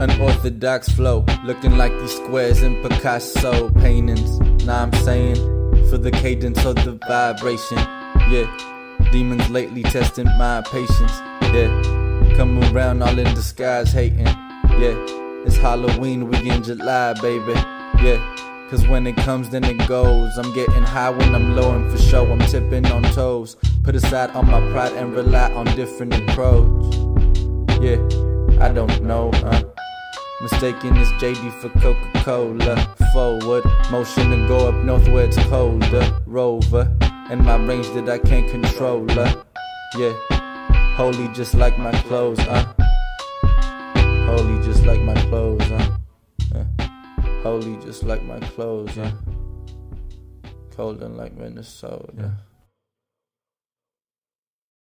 Unorthodox flow, looking like these squares in Picasso paintings. Now I'm saying, for the cadence of the vibration. Yeah, demons lately testing my patience. Yeah, come around all in disguise hating. Yeah, it's Halloween, we in July, baby. Yeah, cause when it comes, then it goes. I'm getting high when I'm low, and for sure, I'm tipping on toes. Put aside all my pride and rely on different approach. Yeah, I don't know, uh. Mistaking this JD for Coca Cola. Forward motion to go up north where it's colder. Rover, and my range that I can't control. Uh. Yeah, holy just like my clothes, uh. Holy just like my clothes, uh. Yeah. Holy just like my clothes, uh. Colder like Minnesota.